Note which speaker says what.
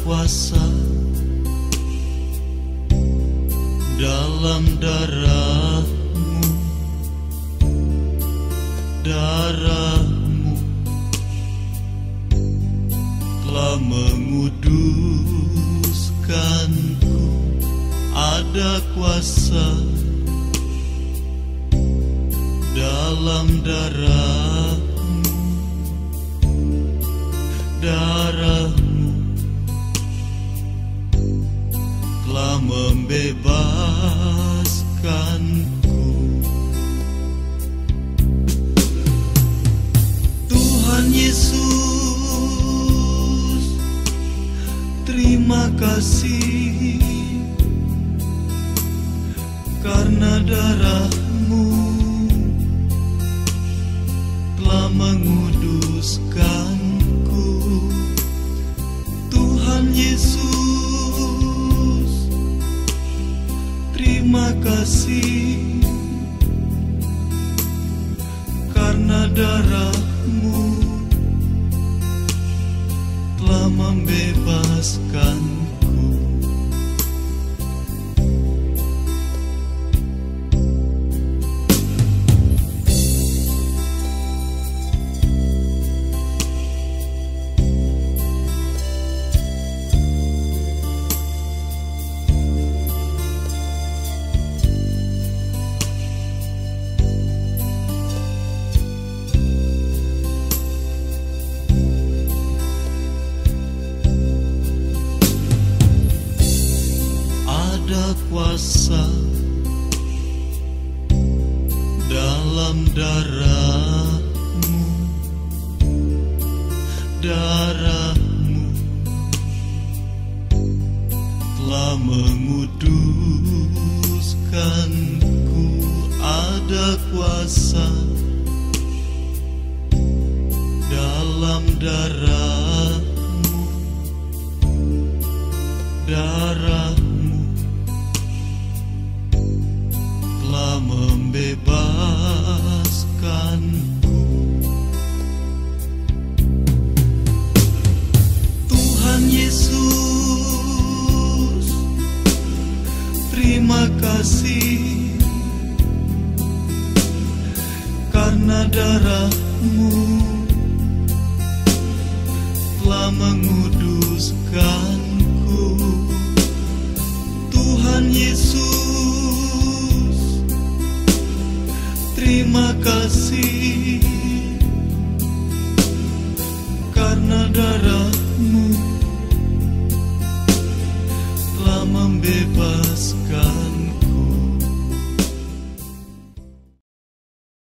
Speaker 1: kuasa dalam darahmu, darahmu telah menguduskanku. Ada kuasa dalam darahmu, darahmu membebaskanku. Tuhan Yesus, terima kasih karena darahmu telah menguduskanku. Kasih karena darahmu telah membebaskanku. Kuasa dalam darahmu, darahmu telah menguduskanku. Ada kuasa dalam darahmu, darahmu darahmu telah menguduskanku. Tuhan Yesus terima kasih. Karena darahmu telah membebaskan